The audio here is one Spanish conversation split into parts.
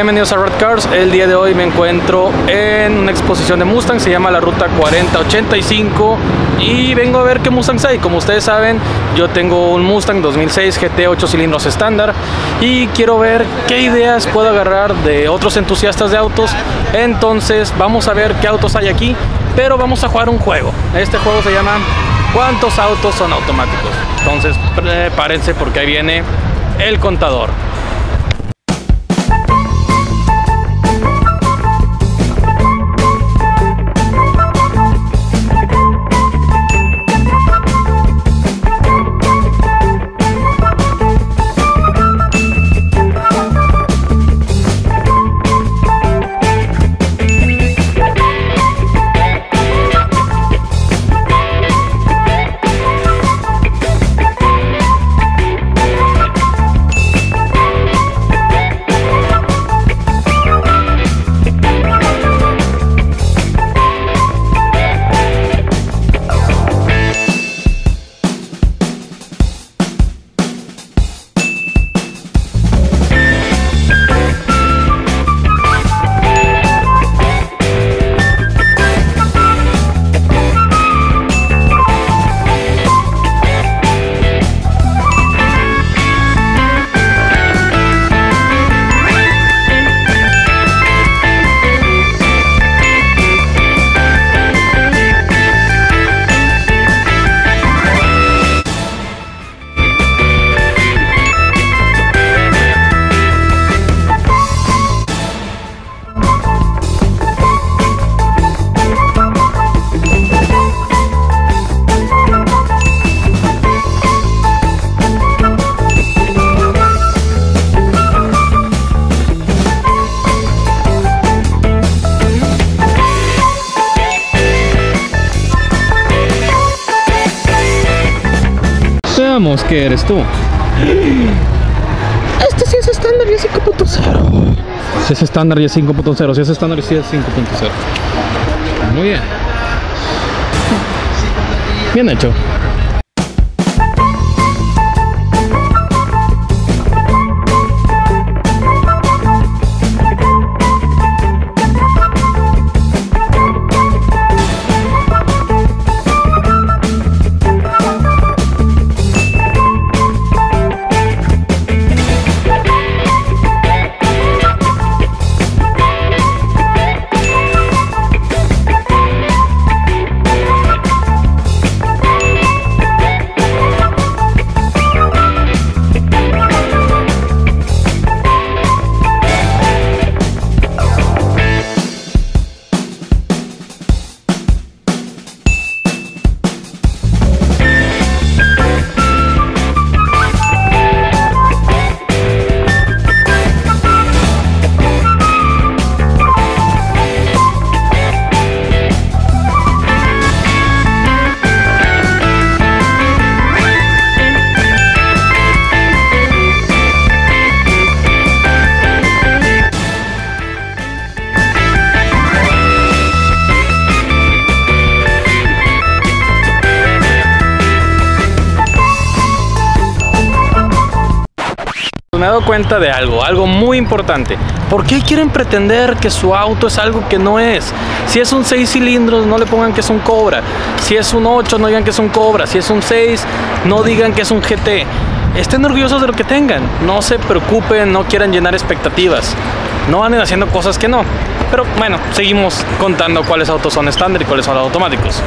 Bienvenidos a Red Cars, el día de hoy me encuentro en una exposición de Mustang, se llama la Ruta 4085 y vengo a ver qué Mustangs hay. Como ustedes saben, yo tengo un Mustang 2006 GT 8 cilindros estándar y quiero ver qué ideas puedo agarrar de otros entusiastas de autos. Entonces vamos a ver qué autos hay aquí, pero vamos a jugar un juego. Este juego se llama ¿Cuántos autos son automáticos? Entonces prepárense porque ahí viene el contador. Veamos qué eres tú. Este sí es estándar y es 5.0. Si es estándar y es 5.0. Si es estándar y es 5.0. Muy bien. Bien hecho. Me he dado cuenta de algo, algo muy importante. ¿Por qué quieren pretender que su auto es algo que no es? Si es un 6 cilindros, no le pongan que es un Cobra. Si es un 8, no digan que es un Cobra. Si es un 6, no digan que es un GT. Estén orgullosos de lo que tengan. No se preocupen, no quieran llenar expectativas. No anden haciendo cosas que no. Pero bueno, seguimos contando cuáles autos son estándar y cuáles son automáticos.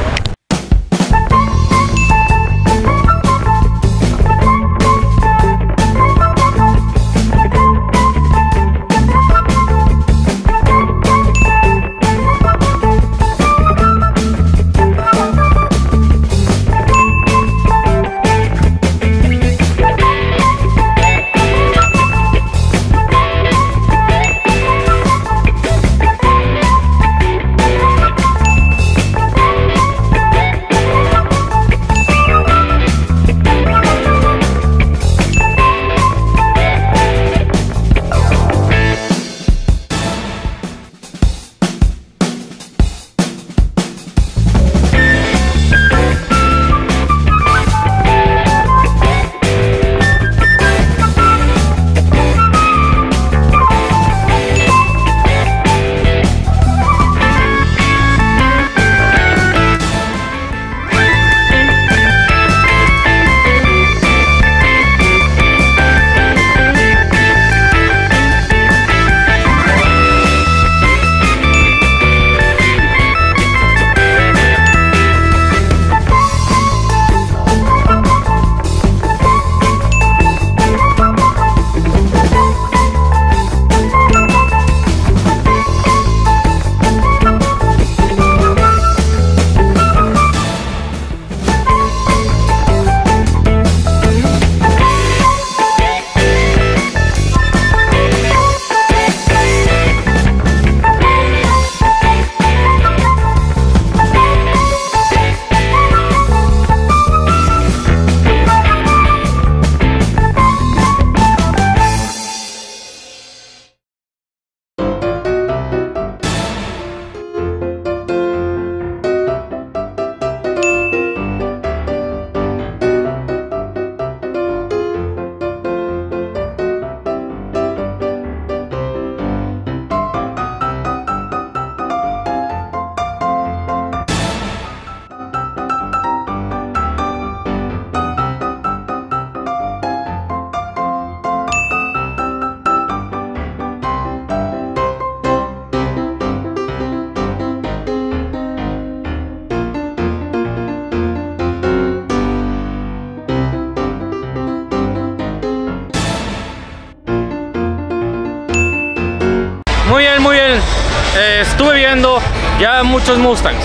Ya muchos Mustangs.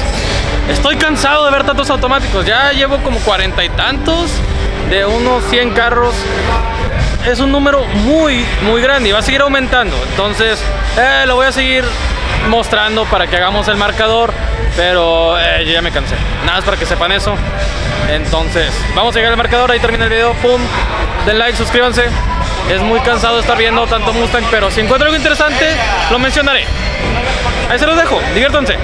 Estoy cansado de ver tantos automáticos, ya llevo como cuarenta y tantos de unos 100 carros. Es un número muy, muy grande y va a seguir aumentando. Entonces, eh, lo voy a seguir mostrando para que hagamos el marcador. Pero eh, ya me cansé. Nada más para que sepan eso. Entonces, vamos a llegar al marcador. Ahí termina el video. Pum. Den like, suscríbanse. Es muy cansado estar viendo tanto Mustang, pero si encuentro algo interesante, lo mencionaré. Ahí se los dejo. Diviértanse.